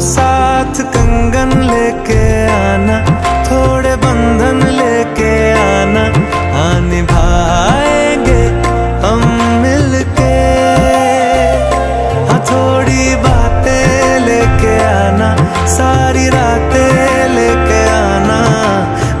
साथ कंगन लेके